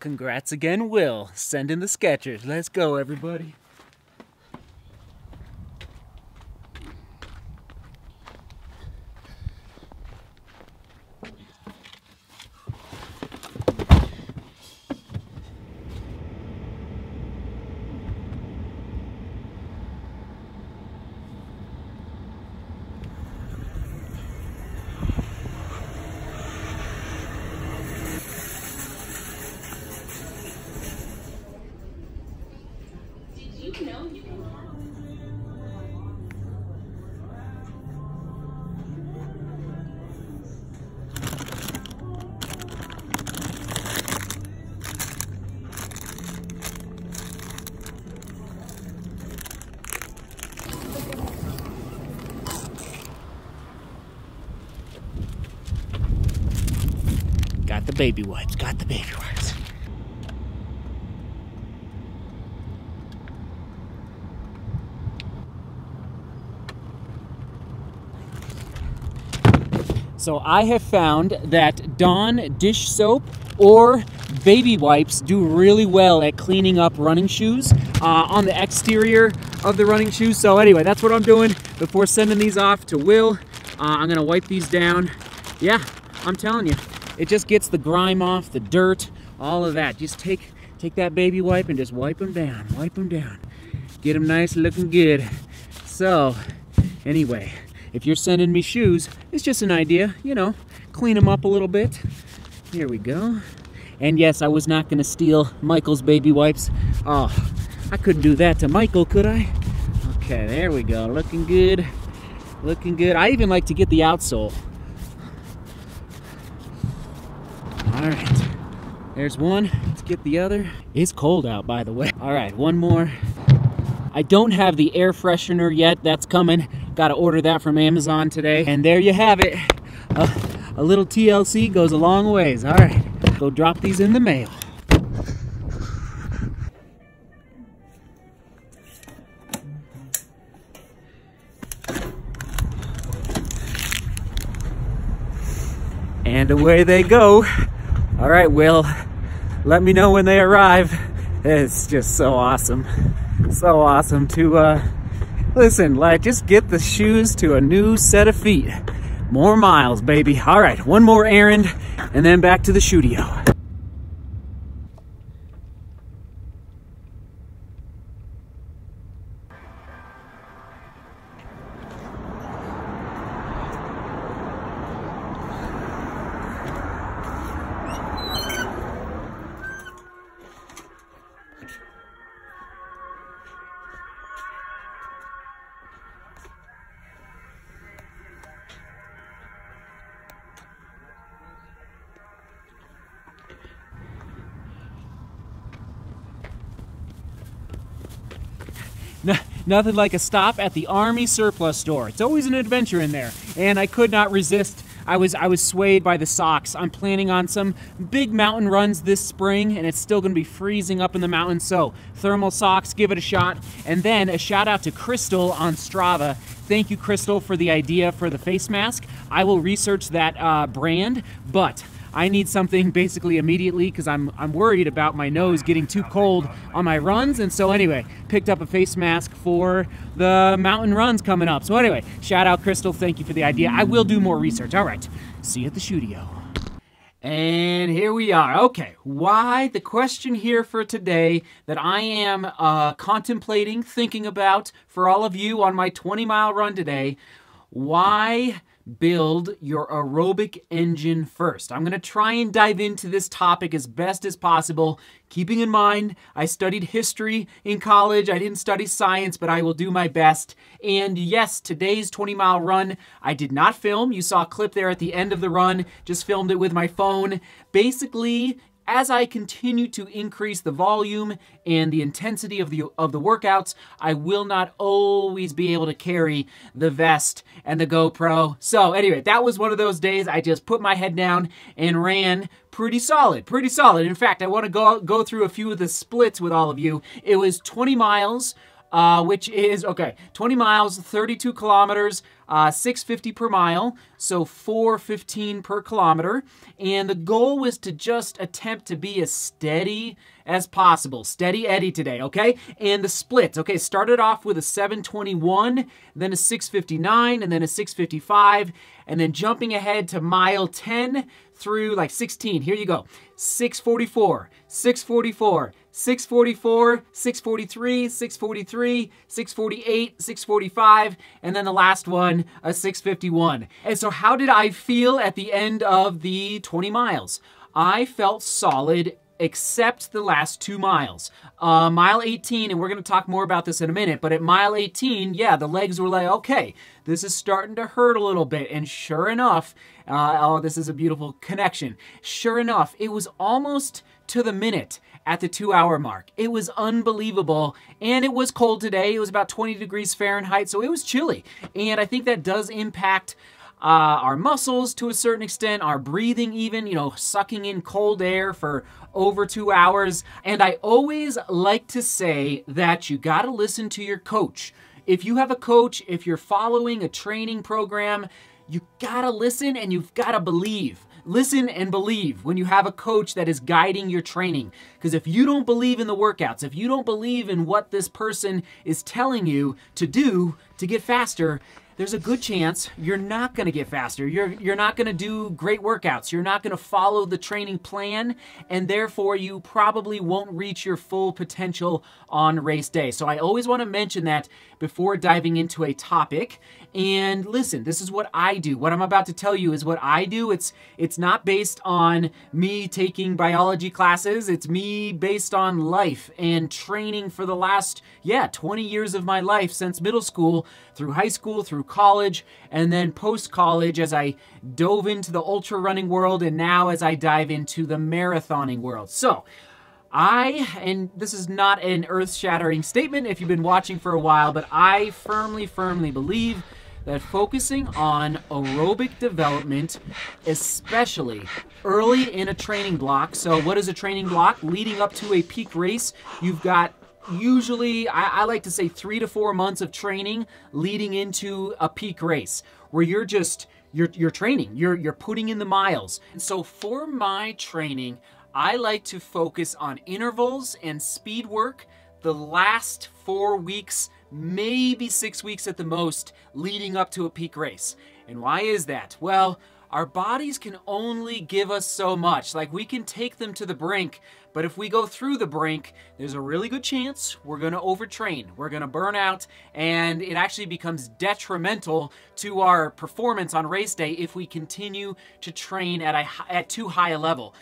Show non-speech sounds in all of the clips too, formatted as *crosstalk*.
Congrats again, Will. Send in the Skechers. Let's go, everybody. Baby wipes. Got the baby wipes. So I have found that Dawn dish soap or baby wipes do really well at cleaning up running shoes uh, on the exterior of the running shoes. So anyway, that's what I'm doing before sending these off to Will. Uh, I'm gonna wipe these down. Yeah, I'm telling you, it just gets the grime off, the dirt, all of that. Just take take that baby wipe and just wipe them down, wipe them down. Get them nice looking good. So anyway, if you're sending me shoes, it's just an idea, you know, clean them up a little bit. Here we go. And yes, I was not to steal Michael's baby wipes. Oh, I couldn't do that to Michael, could I? Okay, there we go. Looking good. Looking good. I even like to get the outsole. All right. There's one. Let's get the other. It's cold out, by the way. All right, one more. I don't have the air freshener yet. That's coming. Got to order that from Amazon today. And there you have it. Uh, a little TLC goes a long ways. All right, go drop these in the mail. And away they go. All right, Will, let me know when they arrive. It's just so awesome. So awesome to, uh, listen, like, just get the shoes to a new set of feet. More miles, baby. All right, one more errand, and then back to the studio. Nothing like a stop at the Army surplus store. It's always an adventure in there, and I could not resist. I was I was swayed by the socks. I'm planning on some big mountain runs this spring, and it's still going to be freezing up in the mountains. So thermal socks, give it a shot. And then a shout out to Crystal on Strava. Thank you, Crystal, for the idea for the face mask. I will research that uh, brand, but. I need something *laughs* basically immediately because I'm I'm worried about my nose getting too cold on my runs. And so anyway, picked up a face mask for the mountain runs coming up. So anyway, shout out Crystal. Thank you for the idea. I will do more research. All right. See you at the studio. And here we are. Okay, why? The question here for today that I am uh, contemplating, thinking about for all of you on my 20 mile run today. Why build your aerobic engine first. I'm going to try and dive into this topic as best as possible, keeping in mind I studied history in college. I didn't study science, but I will do my best. And yes, today's 20 mile run, I did not film. You saw a clip there at the end of the run, just filmed it with my phone. Basically, as I continue to increase the volume and the intensity of the of the workouts, I will not always be able to carry the vest and the GoPro. So anyway, that was one of those days I just put my head down and ran pretty solid, pretty solid. In fact, I want to go go through a few of the splits with all of you. It was 20 miles uh, which is okay 20 miles 32 kilometers uh, 650 per mile so 415 per kilometer. And the goal was to just attempt to be as steady as possible. Steady eddie today okay? And the splits okay? Started off with a 721 then a 659 and then a 655 and then jumping ahead to mile 10 through like 16 here you go. 644 644 644, 643, 643, 648, 645, and then the last one, a 651. And so, how did I feel at the end of the 20 miles? I felt solid except the last two miles. Uh, mile 18, and we're going to talk more about this in a minute, but at mile 18, yeah, the legs were like, okay, this is starting to hurt a little bit. And sure enough, uh, oh, this is a beautiful connection. Sure enough, it was almost to the minute at the two hour mark. It was unbelievable. And it was cold today. It was about 20 degrees Fahrenheit, so it was chilly. And I think that does impact uh, our muscles to a certain extent, our breathing, even, you know, sucking in cold air for over two hours. And I always like to say that you got to listen to your coach. If you have a coach, if you're following a training program, you got to listen and you've got to believe. Listen and believe when you have a coach that is guiding your training. Because if you don't believe in the workouts, if you don't believe in what this person is telling you to do to get faster, there's a good chance you're not going to get faster. You're you're not going to do great workouts. You're not going to follow the training plan and therefore you probably won't reach your full potential on race day. So I always want to mention that before diving into a topic. And listen, this is what I do. What I'm about to tell you is what I do. It's it's not based on me taking biology classes. It's me based on life and training for the last yeah, 20 years of my life since middle school, through high school, through college, and then post college as I dove into the ultra running world and now as I dive into the marathoning world. So, I, and this is not an earth shattering statement if you've been watching for a while, but I firmly, firmly believe that focusing on aerobic development, especially early in a training block. So, what is a training block? Leading up to a peak race, you've got usually, I, I, like to say, three to four months of training leading into a peak race where you're just. You're, you're training, you're, you're putting in the miles. And so for my training, I like to focus on intervals and speed work the last four weeks maybe six weeks at the most leading up to a peak race. And why is that? Well, our bodies can only give us so much. Like we can take them to the brink, but if we go through the brink, there's a really good chance we're going to overtrain. We're going to burn out, and it actually becomes detrimental to our performance on race day if we continue to train at, a, at too high a level.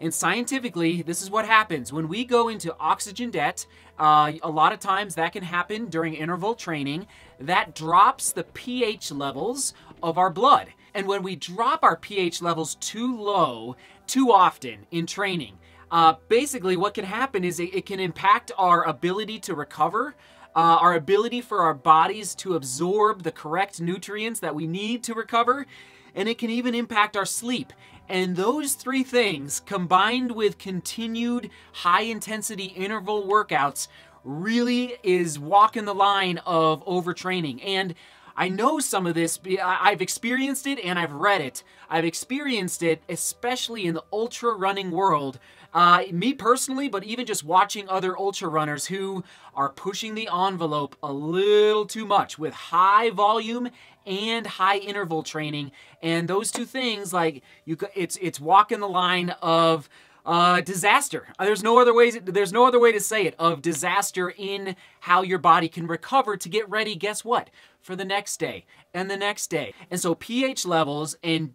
And scientifically, this is what happens. When we go into oxygen debt, uh, a lot of times that can happen during interval training. That drops the pH levels of our blood. And when we drop our pH levels too low, too often in training, uh, basically what can happen is it, it, can impact our ability to recover, uh, our ability for our bodies to absorb the correct nutrients that we need to recover, and it can even impact our sleep. And those three things, combined with continued high intensity interval workouts, really is walking the line of overtraining. And I know some of this, I've experienced it and I've read it. I've experienced it, especially in the ultra running world. Uh, me personally, but even just watching other ultra runners who are pushing the envelope a little too much with high volume and high interval training. And those two things, like you, it's it's walking the line of uh, disaster. Uh, there's no other ways. There's no other way to say it. Of disaster in how your body can recover to get ready. Guess what? For the next day and the next day. And so pH levels and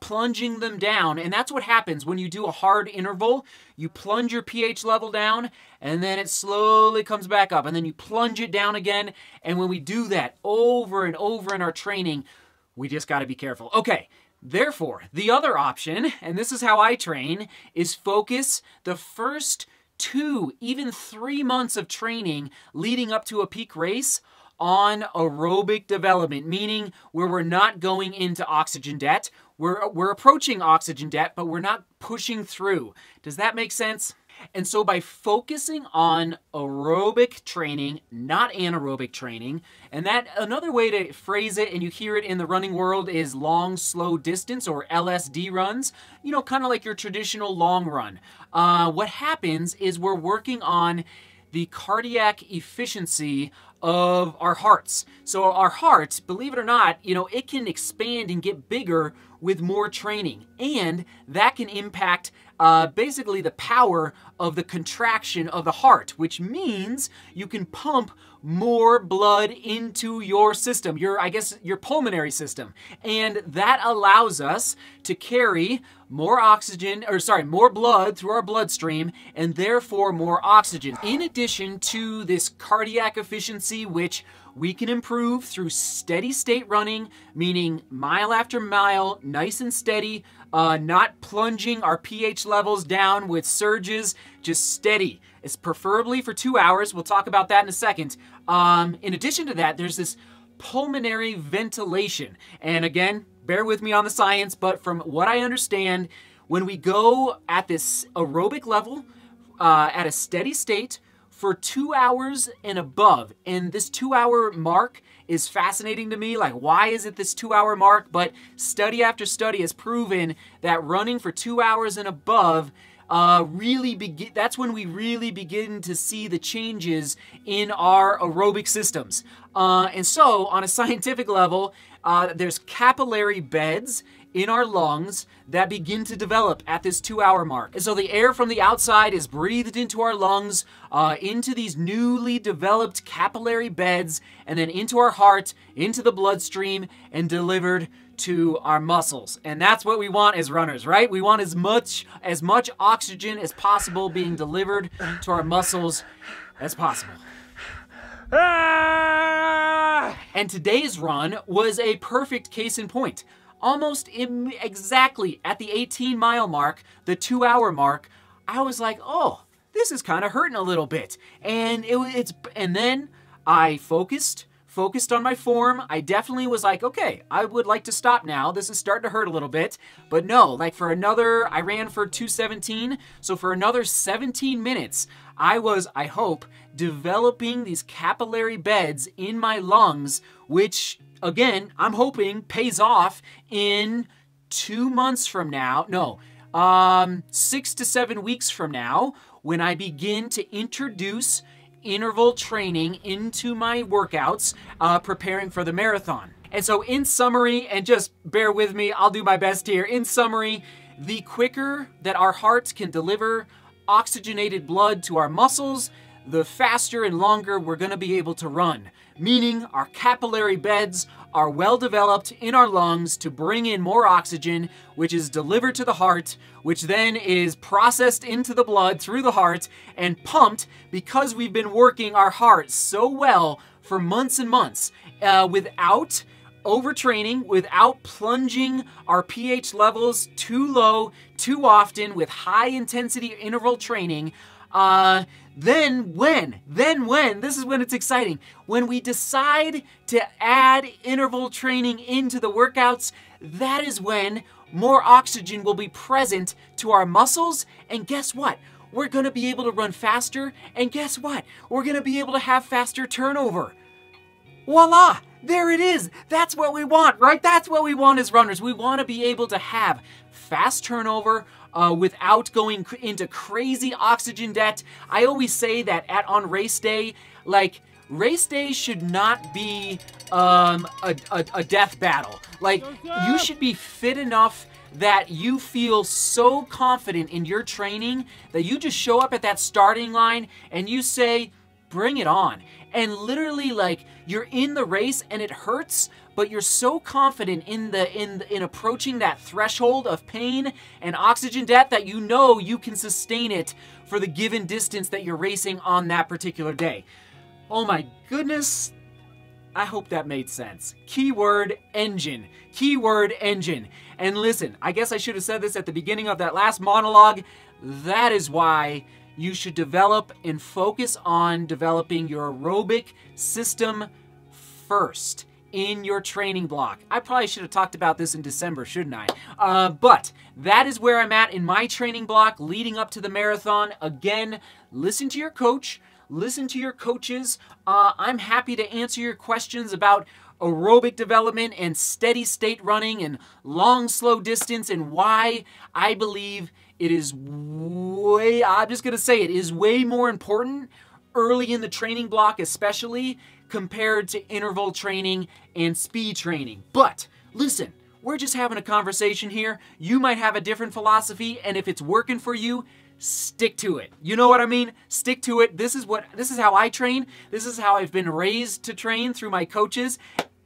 plunging them down. And that's what happens when you do a hard interval. You plunge your pH level down, and then it slowly comes back up, and then you plunge it down again. And when we do that over and over in our training, we just got to be careful. Okay. Therefore, the other option, and this is how I train, is focus the first two, even three months of training leading up to a peak race on aerobic development, meaning where we're not going into oxygen debt. We're, we're approaching oxygen debt, but we're not pushing through. Does that make sense? And so by focusing on aerobic training, not anaerobic training, and that another way to phrase it, and you hear it in the running world, is long, slow distance or LSD runs, you know, kind of like your traditional long run. Uh, what happens is we're working on the cardiac efficiency of our hearts. So our heart, believe it or not, you know, it can expand and get bigger with more training. And that can impact uh, basically the power of the contraction of the heart, which means you can pump more blood into your system, your, I guess, your pulmonary system. And that allows us to carry more oxygen, or sorry, more blood through our bloodstream, and therefore more oxygen. In addition to this cardiac efficiency, which we can improve through steady state running, meaning mile after mile, nice and steady, uh, not plunging our pH levels down with surges, just steady. It's preferably for two hours. We'll talk about that in a second. Um, in addition to that, there's this pulmonary ventilation. And again, bear with me on the science, but from what I understand, when we go at this aerobic level, uh, at a steady state, for two hours and above, and this two hour mark is fascinating to me. Like, why is it this two hour mark? But study after study has proven that running for two hours and above uh, really begin. That's when we really begin to see the changes in our aerobic systems. Uh, and so, on a *laughs* scientific level, uh, there's capillary beds in our lungs that begin to develop at this two hour mark. And so the air from the outside is breathed into our lungs, uh, into these newly developed capillary beds, and then into our heart, into the bloodstream, and delivered to our muscles. And that's what we want as runners, right? We want as much as much oxygen as possible being delivered to our muscles as possible. Ah! And today's run was a perfect case in point almost exactly at the 18 mile mark, the two hour mark, I was like, oh, this is kind of hurting a little bit. And it, it's, and then I focused, focused on my form. I definitely was like, okay, I would like to stop now. This is starting to hurt a little bit. But no, like for another, I ran for 217. So for another 17 minutes, I was, I hope, developing these capillary beds in my lungs, which again, I'm hoping pays off in two months from now. No, um, six to seven weeks from now when I begin to introduce interval training into my workouts, uh, preparing for the marathon. And so, in summary, and just bear with me, I'll do my best here. In summary, the quicker that our hearts can deliver oxygenated blood to our muscles, the faster and longer we're going to be able to run, meaning our capillary beds are well developed in our lungs to bring in more oxygen, which is delivered to the heart, which then is processed into the blood through the heart and pumped because we've been working our heart so well for months and months uh, without overtraining, without plunging our pH levels too low too often with high intensity interval training. Uh, then when, then when, this is when it's exciting, when we decide to add interval training into the workouts, that is when more oxygen will be present to our muscles. And guess what? We're gonna be able to run faster. And guess what? We're gonna be able to have faster turnover. Voila! There it is. That's what we want, right? That's what we want as runners. We want to be able to have fast turnover uh, without going into crazy oxygen debt. I always say that at on race day, like race day should not be um, a, a, a death battle. Like you should be fit enough that you feel so confident in your training that you just show up at that starting line and you say, bring it on. And literally like you're in the race and it hurts, but you're so confident in the in in approaching that threshold of pain and oxygen debt that you know you can sustain it for the given distance that you're racing on that particular day. Oh my goodness. I hope that made sense. Keyword engine. Keyword engine. And listen, I guess I should have said this at the beginning of that last monologue. That is why you should develop and focus on developing your aerobic system first. in your training block. I probably should have talked about this in December, shouldn't I? Uh, but that is where I'm at in my training block leading up to the marathon. Again, listen to your coach, listen to your coaches. Uh, I'm happy to answer your questions about aerobic development and steady state running and long, slow distance and why I believe it is way, I'm just to say it is way more important early in the training block, especially compared to interval training and speed training. But listen, we're just having a conversation here. You might have a different philosophy, and if it's working for you, stick to it. You know what I mean? Stick to it. This is what this is how I train. This is how I've been raised to train through my coaches,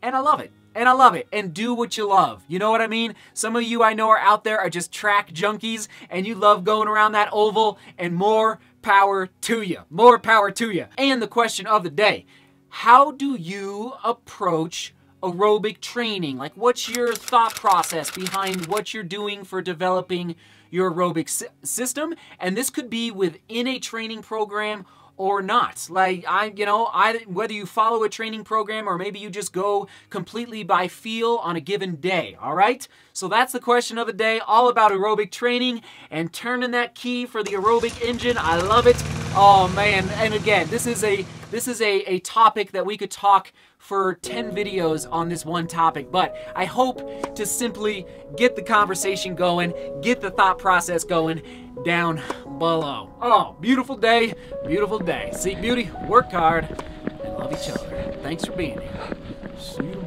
and I love it. And I love it. And do what you love. You know what I mean? Some of you I know are out there are just track junkies and you love going around that oval and more power to you. More power to you. And the question of the day, how do you approach aerobic training? Like what's your thought process behind what you're doing for developing your aerobic system? And this could be within a training program or not. Like I, you know, I whether you follow a training program or maybe you just go completely by feel on a given day, all right? So that's the question of the day, all about aerobic training and turning that key for the aerobic engine. I love it. Oh man, and again, this is a this is a, a topic that we could talk for 10 videos on this one topic, but I hope to simply get the conversation going, get the thought process going down below. Oh, beautiful day, beautiful day. Seek beauty, work hard, and love each other. Thanks for being here.